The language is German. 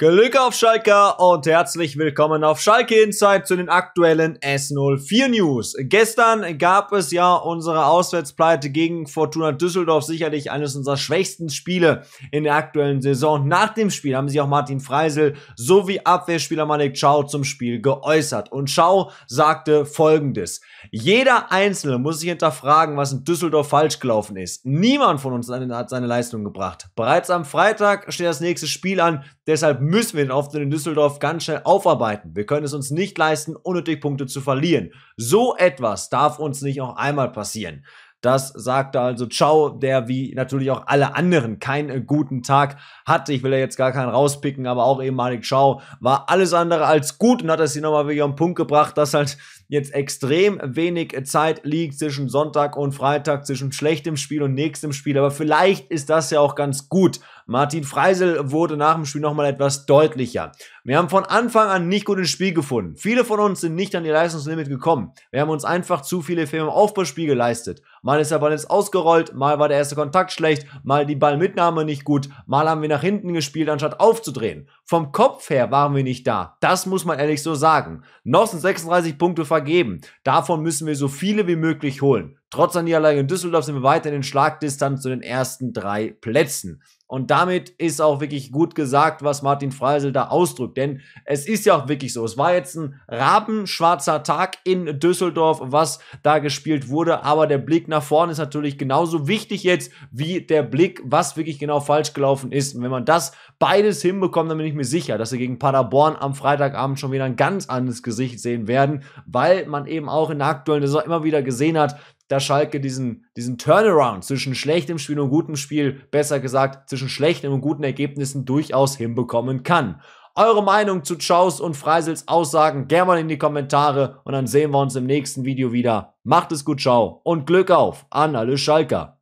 Glück auf Schalker und herzlich willkommen auf Schalke Insight zu den aktuellen S04 News. Gestern gab es ja unsere Auswärtspleite gegen Fortuna Düsseldorf, sicherlich eines unserer schwächsten Spiele in der aktuellen Saison. Nach dem Spiel haben sich auch Martin Freisel sowie Abwehrspieler Malik Chow zum Spiel geäußert. Und Chow sagte folgendes. Jeder Einzelne muss sich hinterfragen, was in Düsseldorf falsch gelaufen ist. Niemand von uns hat seine Leistung gebracht. Bereits am Freitag steht das nächste Spiel an, deshalb müssen wir den Auftritt in Düsseldorf ganz schnell aufarbeiten. Wir können es uns nicht leisten, unnötig Punkte zu verlieren. So etwas darf uns nicht noch einmal passieren. Das sagte also Ciao, der wie natürlich auch alle anderen keinen guten Tag hatte. Ich will ja jetzt gar keinen rauspicken, aber auch ehemalig Ciao war alles andere als gut und hat es hier nochmal wieder am Punkt gebracht, dass halt jetzt extrem wenig Zeit liegt zwischen Sonntag und Freitag, zwischen schlechtem Spiel und nächstem Spiel. Aber vielleicht ist das ja auch ganz gut. Martin Freisel wurde nach dem Spiel nochmal etwas deutlicher. Wir haben von Anfang an nicht gut ins Spiel gefunden. Viele von uns sind nicht an die Leistungslimit gekommen. Wir haben uns einfach zu viele Fehler im Aufbauspiel geleistet. Mal ist der Ball jetzt ausgerollt, mal war der erste Kontakt schlecht, mal die Ballmitnahme nicht gut, mal haben wir nach hinten gespielt, anstatt aufzudrehen. Vom Kopf her waren wir nicht da. Das muss man ehrlich so sagen. Noch sind 36 Punkte vergeben. Davon müssen wir so viele wie möglich holen. Trotz der Niederlage in Düsseldorf sind wir weiter in den Schlagdistanz zu den ersten drei Plätzen. Und damit ist auch wirklich gut gesagt, was Martin Freisel da ausdrückt. Denn es ist ja auch wirklich so. Es war jetzt ein rabenschwarzer Tag in Düsseldorf, was da gespielt wurde. Aber der Blick nach vorne ist natürlich genauso wichtig jetzt wie der Blick, was wirklich genau falsch gelaufen ist. Und wenn man das beides hinbekommt, dann bin ich mir sicher, dass wir gegen Paderborn am Freitagabend schon wieder ein ganz anderes Gesicht sehen werden, weil man eben auch in der aktuellen Saison immer wieder gesehen hat, dass Schalke diesen, diesen Turnaround zwischen schlechtem Spiel und gutem Spiel, besser gesagt, zwischen schlechten und guten Ergebnissen durchaus hinbekommen kann. Eure Meinung zu Chaus und Freisels Aussagen gerne mal in die Kommentare und dann sehen wir uns im nächsten Video wieder. Macht es gut, ciao und Glück auf an alle Schalker.